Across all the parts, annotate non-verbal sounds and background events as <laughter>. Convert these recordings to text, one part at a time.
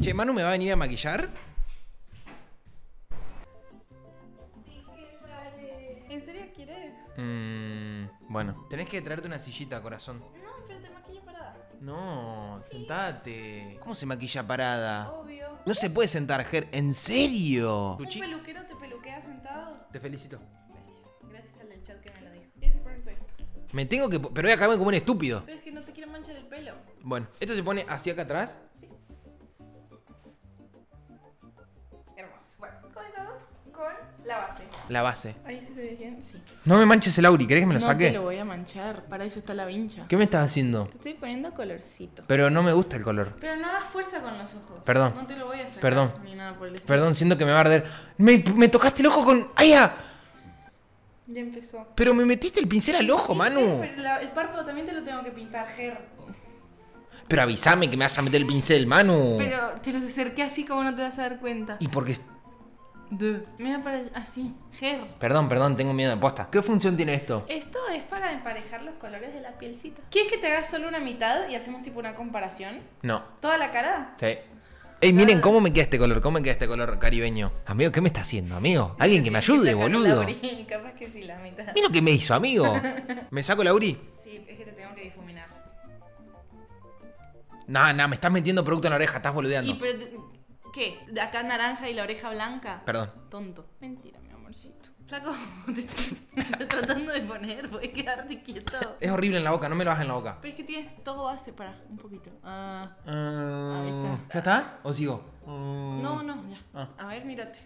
Che, Manu me va a venir a maquillar. ¿En serio quieres? Mmm. Bueno, tenés que traerte una sillita, corazón. No, pero te maquillo parada. No, sentate. ¿Cómo se maquilla parada? Obvio. No se puede sentar, Ger. ¿En serio? ¿Un peluquero te peluquea sentado? Te felicito. Gracias. Gracias al del chat que me lo dijo. Tienes que ponerte esto. Me tengo que... po- Pero voy a acabar como un estúpido. Pero es que no te quiero manchar el pelo. Bueno, esto se pone hacia acá atrás. La base. Ahí se ve bien, sí. No me manches el Auri, ¿querés que me lo no saque? te lo voy a manchar, para eso está la vincha. ¿Qué me estás haciendo? Te estoy poniendo colorcito. Pero no me gusta el color. Pero no hagas fuerza con los ojos. Perdón. No te lo voy a sacar. Perdón. Ni nada por el estilo. Perdón, siento que me va a arder. Me, me tocaste el ojo con... ¡Ay, ya! Ya empezó. Pero me metiste el pincel al ojo, Sí, Manu. Pero la- el párpado también te lo tengo que pintar, Ger. Pero avísame que me vas a meter el pincel, Manu. Pero te lo acerqué así como no te vas a dar cuenta. Y porque... Mira para así. Ger. Perdón, perdón, tengo miedo de posta. ¿Qué función tiene esto? Esto es para emparejar los colores de la pielcita. ¿Quieres que te hagas solo una mitad y hacemos tipo una comparación? No. ¿Toda la cara? Sí. Ey, miren cómo me queda este color, cómo me queda este color caribeño. Amigo, ¿qué me está haciendo, amigo? Alguien que me ayude, la boludo. <laughs> Capaz que sí, la mitad. Mira lo que me hizo, amigo. <laughs> ¿Me saco la Uri? Sí, es que te tengo que difuminar. Nah, nah, me estás metiendo producto en la oreja, estás boludeando. ¿Y pero te- qué? ¿De acá naranja y la oreja blanca? Perdón. Tonto. Mentira, mi amorcito. Flaco, <laughs> te estoy, tratando de poner, puedes quedarte quieto. Es horrible en la boca, no me lo hagas en la boca. Pero es que tienes todo base para un poquito. Ah. Ah, Ahí está. ¿Ya está? ¿O sigo? No, no, ya. Ah. A ver, mírate.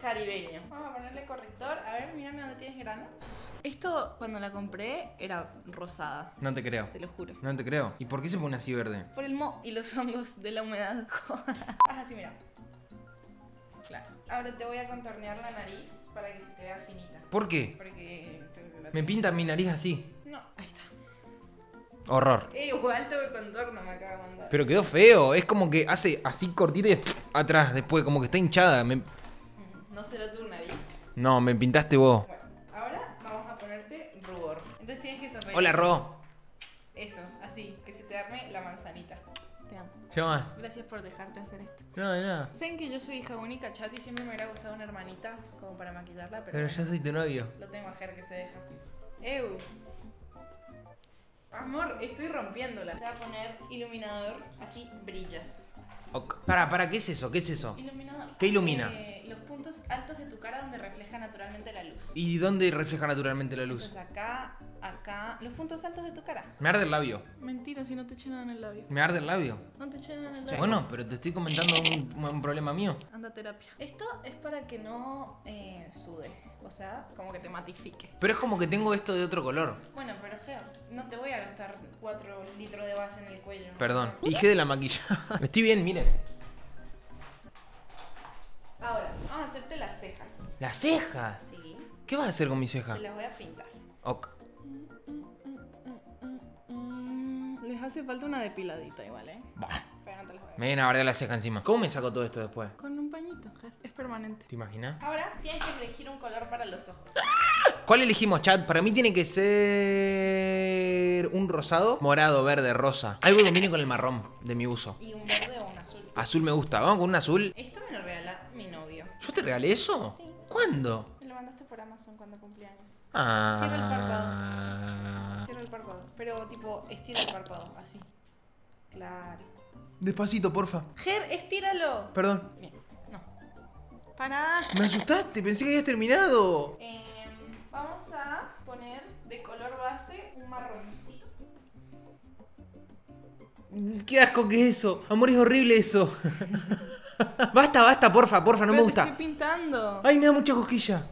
Caribeño. Vamos a ponerle corrector. A ver, mírame dónde tienes granos. Esto, cuando la compré, era rosada. No te creo. Te lo juro. No te creo. ¿Y por qué se pone así verde? Por el mo y los hongos de la humedad. <laughs> Haz así, mira. Claro. Ahora te voy a contornear la nariz para que se te vea finita. ¿Por qué? Porque. Me pinta mi nariz así. No, ahí está. Horror. Eh, igual te contorno me acaba de mandar. Pero quedó feo. Es como que hace así cortito y atrás después, como que está hinchada. Me- No será tu nariz. No, me pintaste vos. Bueno, ahora vamos a ponerte rubor. Entonces tienes que sonreír. Hola, Ro. Eso, así, que se te arme la manzanita. Te amo. ¿Qué más? Gracias por dejarte hacer esto. No, no. Saben que yo soy hija única, chat, y siempre me hubiera gustado una hermanita como para maquillarla, pero, Pero ya soy tu novio. lo tengo a Ger que se deja. Eu. Amor, estoy rompiéndola. Te voy a poner iluminador, así brillas. Ok. Para, para, ¿qué es eso? ¿Qué es eso? Iluminador. ¿Qué ilumina? Eh, los puntos altos de tu cara donde refleja naturalmente la luz. ¿Y dónde refleja naturalmente la luz? Entonces acá, acá, los puntos altos de tu cara. Me arde el labio. Mentira, si no te llenan el labio. Me arde el labio. No te llenan el labio. Bueno, pero te estoy comentando un, un problema mío. Anda a terapia. Esto es para que no eh, sude. O sea, como que te matifique. Pero es como que tengo esto de otro color. Bueno, pero Ger, no te voy a gastar 4 litros de base en el cuello. Perdón. Dije de la maquillada. <laughs> Estoy bien, miren. Ahora, vamos a hacerte las cejas. Las cejas. Sí. ¿Qué vas a hacer con mi ceja? Te las voy a pintar. Ok. Les hace falta una depiladita igual, ¿eh? Bah. Pero no te las voy a Me viene a bardear la ceja encima. ¿Cómo me saco todo esto después? Con un pañito, Ger. Es permanente. ¿Te imaginas? Ahora tienes que elegir un color para los ojos. ¿Cuál elegimos, chat? Para mí tiene que ser un rosado, morado, verde, rosa. Algo que combine con el marrón de mi uso. Y un verde o un azul. Azul me gusta. Vamos con un azul. Esto ¿Yo te regalé eso? Sí. ¿Cuándo? Me lo mandaste por Amazon cuando cumplí años. Ah. Cierra el párpado. Cierra el párpado. Pero tipo, estira el párpado, así. Claro. Despacito, porfa. Ger, estíralo. Perdón. Bien. No. Para. Me asustaste, pensé que habías terminado. Em, vamos a poner de color base un marroncito. Qué asco que es eso. Amor, es horrible eso. <laughs> basta, basta, porfa, porfa, no me gusta. Te estoy pintando. Ay, me da mucha cosquilla.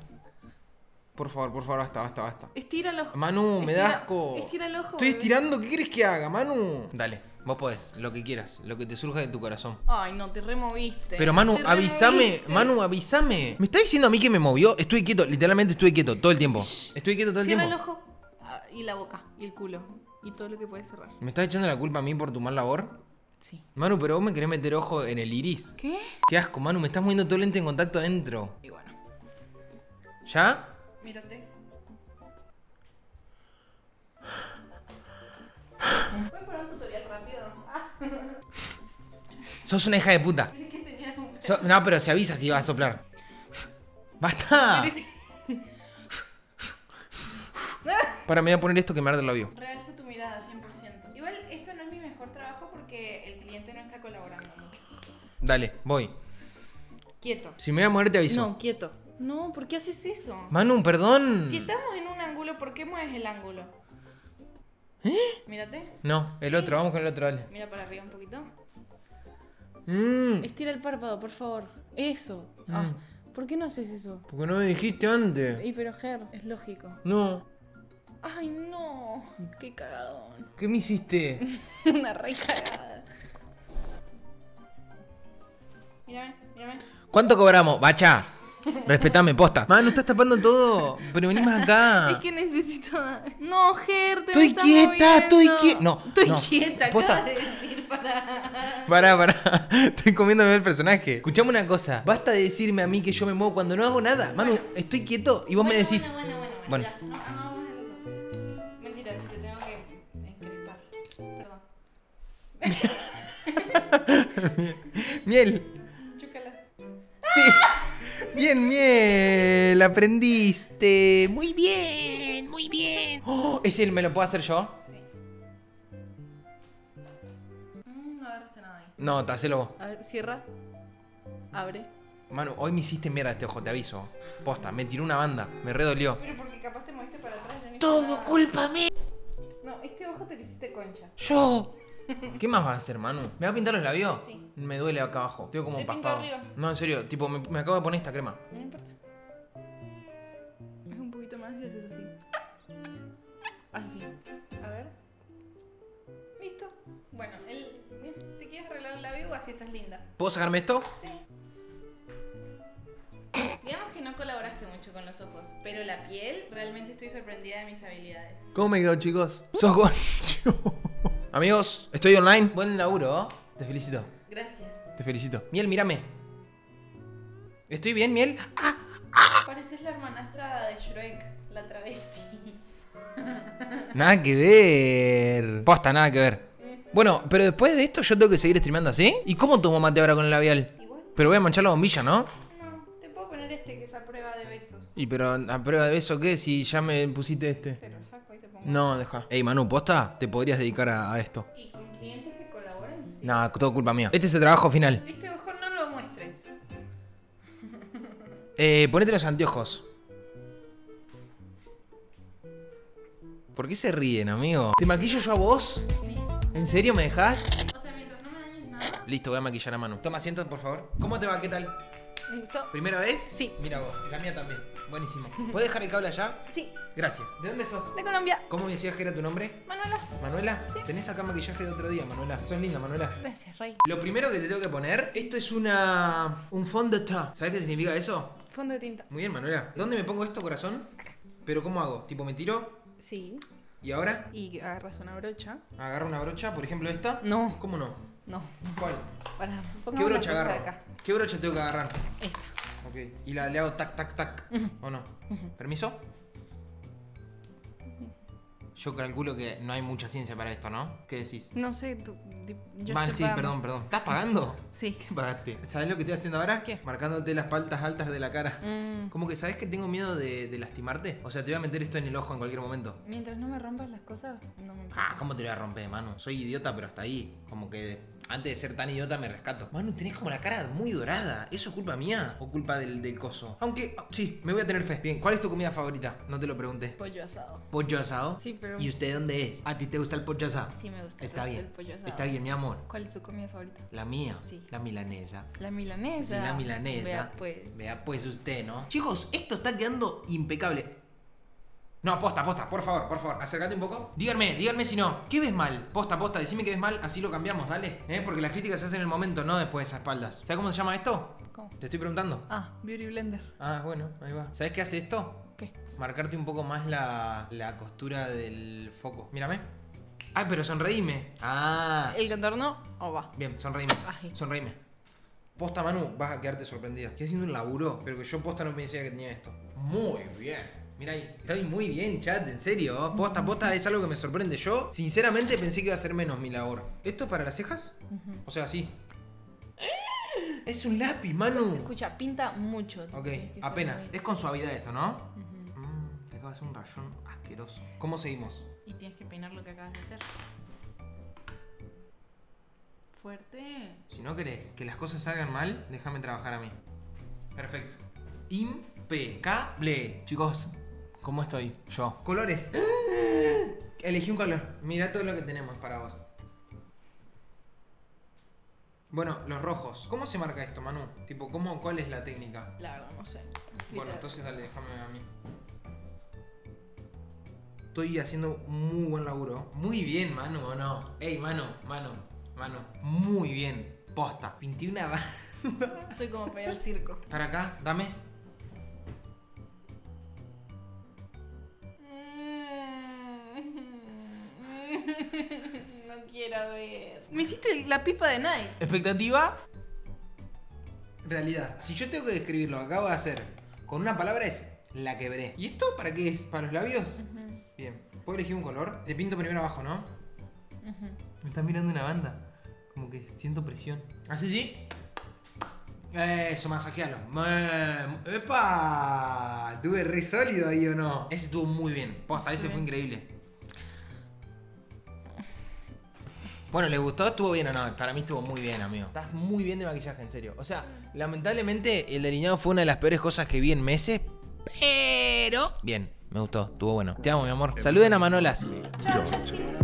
Por favor, por favor, basta, basta, basta. Estira el ojo. Manu, me da Estira- asco. Estira el ojo. Estoy bebé. estirando, ¿qué quieres que haga, Manu? Dale, vos podés, lo que quieras, lo que te surja de tu corazón. Ay, no, te removiste. Pero Manu, Te avísame, removiste. Manu, avísame. ¿Me está diciendo a mí que me movió? Estuve quieto, literalmente estuve quieto todo el tiempo. Estuve quieto todo el Cierra el tiempo. ojo ah, y la boca y el culo y todo lo que puedes cerrar. ¿Me estás echando la culpa a mí por tu mal labor? Sí. Manu, pero vos me querés meter ojo en el iris. ¿Qué? Qué asco, Manu, me estás moviendo todo el lente en contacto adentro. Y bueno, ¿Ya? mírate. ¿Puedes poner un tutorial rápido? <laughs> Sos una hija de puta. Pero es que tenía un... So- no, pero se avisa si vas a soplar. ¡Basta! Para, me voy a poner esto que me arde el labio. Dale, voy. Quieto. Si me voy a mover te aviso. No, quieto. No, ¿por qué haces eso? Manu, perdón. Si estamos en un ángulo, ¿por qué mueves el ángulo? ¿Eh? Mírate. No, el Sí. otro, vamos con el otro, dale. Mira para arriba un poquito. Mm, Estira el párpado, por favor. Eso. Mm. Ah, ¿Por qué no haces eso? porque no me dijiste antes. Y pero Ger, es lógico. No. Ay, no. Qué cagadón. ¿Qué me hiciste? <laughs> Una re cagada. Mírame, mírame. ¿Cuánto cobramos? Bacha. <laughs> Respetame, posta. Manu, estás tapando todo. Pero venimos acá. Es que necesito. No, Ger, te Estoy quieta, estoy quieta. No, Estoy no. quieta, Posta. de decir para. Pará, pará. <laughs> Estoy comiéndome el personaje. Escuchame una cosa. Basta de decirme a mí que yo me muevo cuando no hago nada. Manu, Bueno. estoy quieto y vos me decís. Bueno, bueno, bueno. Bueno. ya. No, no vamos a los ojos. Mentira, si te tengo que encrespar. Perdón. <laughs> Miel. Sí. Bien, miel. Aprendiste. Muy bien, muy bien. Oh, ¿Ese me lo puedo hacer yo? Sí. Mm, no agarraste nada ahí. No, te hacelo vos. A ver, cierra. Abre. Manu, hoy me hiciste mierda este ojo, te aviso. Posta, me tiró una banda. Me redolió. Pero porque capaz te moviste para atrás. yo no hice Todo nada. culpa mía. No, este ojo te lo hiciste concha. Yo. ¿Qué más vas a hacer, Manu? ¿Me va a pintar los labios? Sí. Me duele acá abajo. Estoy como Te pinto arriba. No, en serio, tipo, me, me acabo de poner esta crema. No importa. Es un poquito más y haces así. Así. A ver. Listo. Bueno, el, ¿te quieres arreglar el labio o así estás linda? ¿Puedo sacarme esto? Sí. Digamos que no colaboraste mucho con los ojos, pero la piel, realmente estoy sorprendida de mis habilidades. ¿Cómo me quedó, chicos? Sos. <laughs> Amigos, estoy online. Buen laburo, ¿oh? Te felicito. Gracias. Te felicito. Miel, mírame. ¿Estoy bien, Miel? Ah, Pareces la hermanastra de Shrek, la travesti. <laughs> Nada que ver. Posta, nada que ver. Bueno, pero después de esto yo tengo que seguir streamando así. ¿Y cómo tomo mate ahora con el labial? Igual. Pero voy a manchar la bombilla, ¿no? No, te puedo poner este que es a prueba de besos. Y pero a prueba de beso, ¿qué? Si ya me pusiste este. Te lo saco y te pongo. No, deja. Ey, Manu, ¿posta? Te podrías dedicar a, a esto. ¿Y No, todo culpa mía. Este es el trabajo final. Este ojo no lo muestres. <laughs> Eh, ponete los anteojos. ¿Por qué se ríen, amigo? ¿Te maquillo yo a vos? Sí. ¿En serio me dejás? O sea, mientras no me dañes nada. Listo, voy a maquillar a Manu. Toma asiento, por favor. ¿Cómo te va? ¿Qué tal? ¿Me gustó? ¿Primera vez? Sí. Mira vos, la mía también. Buenísimo. ¿Puedes dejar el cable allá? Sí. Gracias. ¿De dónde sos? De Colombia. ¿Cómo me decías que era tu nombre? Manuela. ¿Manuela? Sí. Tenés acá maquillaje de otro día, Manuela. Sos linda, Manuela. Gracias, Rey. Lo primero que te tengo que poner, esto es una... un fond de teint. ¿Sabes qué significa eso? Fondo de tinta. Muy bien, Manuela. ¿Dónde me pongo esto, corazón? ¿Pero cómo hago? Tipo, me tiro Sí. y ahora Y agarras una brocha. agarro una brocha, por ejemplo esta. No. ¿Cómo no? No. ¿Cuál? Para. ¿Qué brocha agarro? acá. ¿Qué brocha tengo que agarrar? Esta. Ok. Y la, le hago tac, tac, tac. ¿O no? ¿Permiso? Yo calculo que no hay mucha ciencia para esto, ¿no? ¿Qué decís? No sé, tú. Yo Mal, sí, pagando. perdón, perdón. ¿Estás pagando? Sí. ¿Qué pagaste? ¿Sabes lo que estoy haciendo ahora? ¿Qué? Marcándote las paltas altas de la cara. Mm, Como que sabes que tengo miedo de, de lastimarte. O sea, te voy a meter esto en el ojo en cualquier momento. Mientras no me rompas las cosas, no me. Ah, ¿cómo te lo voy a romper, mano? Soy idiota, pero hasta ahí. Como que antes de ser tan idiota me rescato. Manu, tenés como la cara muy dorada. ¿Eso es culpa mía o culpa del, del coso? Aunque, ah, sí, me voy a tener fe. Bien, ¿cuál es tu comida favorita? No te lo pregunté. Pollo asado. ¿Pollo asado? Sí, pero. ¿Y usted dónde es? ¿A ti te gusta el pollo asado? Sí, me gusta. Está bien. El pollo asado. Está bien, mi amor. ¿Cuál es su comida favorita? La mía. Sí. La milanesa. La Sí, milanesa. la milanesa. Vea, pues. Vea pues usted, ¿no? Chicos, esto está quedando impecable. No, posta, posta, por favor, por favor, acércate un poco. Díganme, díganme si no. ¿Qué ves mal? Posta, posta, decime que ves mal, así lo cambiamos, dale. ¿Eh? Porque las críticas se hacen en el momento, no después a espaldas. ¿Sabes cómo se llama esto? ¿Cómo? Te estoy preguntando. Ah, Beauty Blender. Ah, bueno, ahí va. ¿Sabes qué hace esto? ¿Qué? Marcarte un poco más la, la costura del foco. Mírame. Ay, pero sonreíme. Ah. ¿El contorno o va? Bien, sonreíme. Ay. Sonreíme. Posta Manu, vas a quedarte sorprendida. Estoy haciendo un laburo, pero que yo posta no pensé que tenía esto. Muy bien. Mira ahí, estoy muy bien, chat, en serio. Posta, posta es algo que me sorprende. Yo, sinceramente, pensé que iba a ser menos mi labor. ¿Esto es para las cejas? O sea, sí. Es un lápiz, Manu. Escucha, pinta mucho. Ok, apenas. Es con suavidad esto, ¿no? Mmm, te acabas de hacer un rayón asqueroso. ¿Cómo seguimos? Y tienes que peinar lo que acabas de hacer. Fuerte. Si no querés que las cosas salgan mal, déjame trabajar a mí. Perfecto. Impecable. Chicos, ¿cómo estoy? Yo. Colores. <gasps> Elegí un color. Mira todo lo que tenemos para vos. Bueno, los rojos. ¿Cómo se marca esto, Manu? Tipo, ¿cómo, ¿cuál es la técnica? La verdad, no sé. Bueno, Literal. entonces dale, déjame a mí. Estoy haciendo muy buen laburo. Muy bien, Manu, ¿o no? Ey, Manu, Manu, Manu. Muy bien. Posta. Pinté una... <laughs> Estoy como para ir al circo. Para acá, dame. <laughs> No quiero ver. Me hiciste la pipa de Nike. Expectativa. Realidad. Si yo tengo que describir lo que acabo de hacer con una palabra es la quebré. ¿Y esto para qué es? ¿Para los labios? Bien. ¿Puedo elegir un color? Te pinto primero abajo, ¿no? Me estás mirando una banda. Como que siento presión. ¿Así sí? Eso, masajealo. Eh, ¡Epa! Tuve re sólido ahí o no. Ese estuvo muy bien. Posta, ese fue increíble. Bueno, ¿le gustó? ¿Estuvo bien o no? Para mí estuvo muy bien, amigo. Estás muy bien de maquillaje, en serio. O sea, lamentablemente el delineado fue una de las peores cosas que vi en meses. Pero... Bien, me gustó, estuvo bueno. Te amo, mi amor. Saluden a Manolas. Chao, chachín.